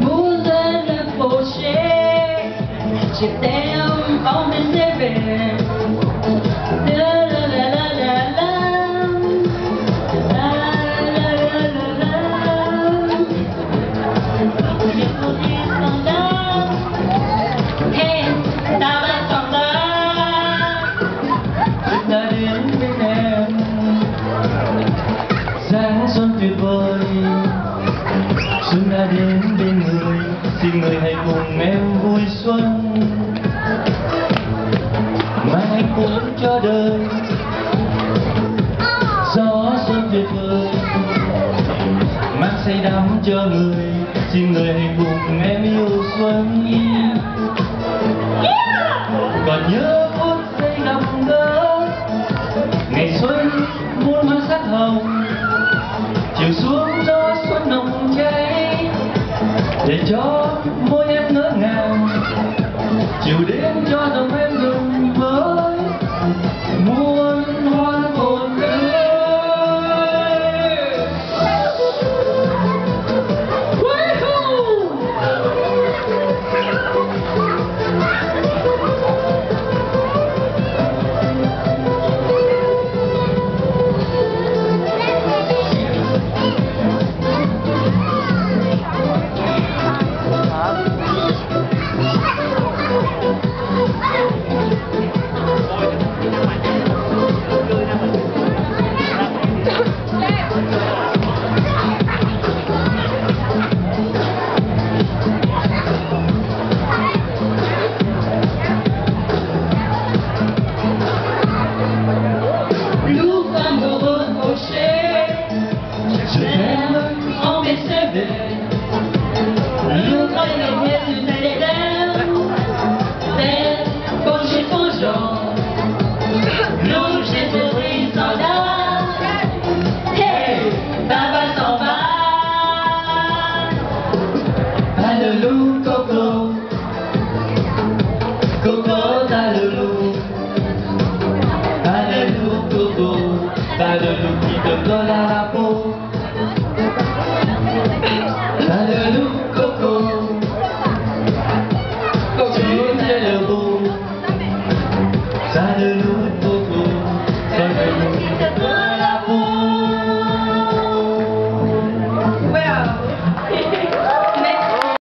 Vous le fauché, j'étais en mes La la la la la la. La la la la la. Sáng xuân tuyệt vời đến bên người xin người hãy cùng em vui xuân. Mang hạnh phúc cho đời, gió xuân tuyệt vời. Mang say đắm cho người xin người hãy cùng em yêu xuân. Còn nhớ phút giây gặp gỡ ngày xuân muôn hoa sắc hồng. Chiều xuống để cho môi em ngỡ ngàng. Chiều đến cho dòng em dùng loup, Coco. Coco, t'as le Coco. T'as qui te colle la peau. T'as Coco. Coco, c'est le beau. T'as.